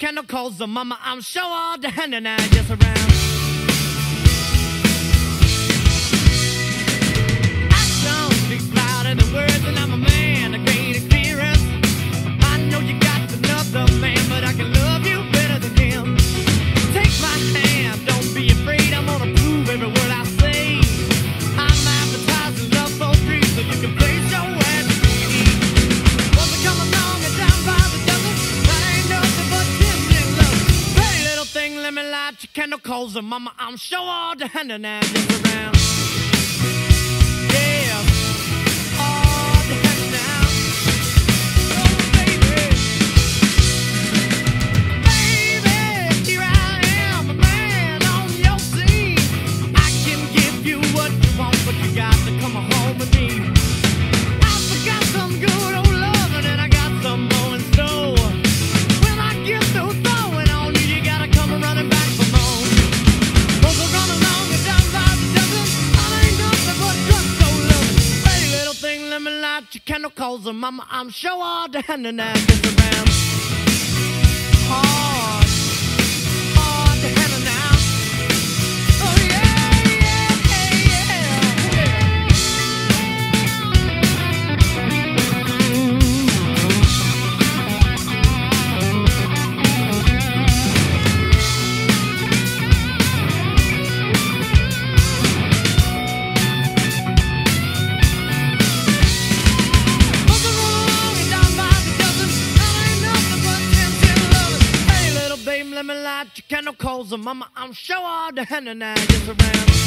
Kendall calls her mama. I'm sure all the hand and I just around. I don't speak louder than words, and I'm a man. calls her mama. I'm sure all the hand and around. calls her mama. I'm sure all down and ass around. lemon light, you can't no calls them. Mama, I'm sure all the henna now is around.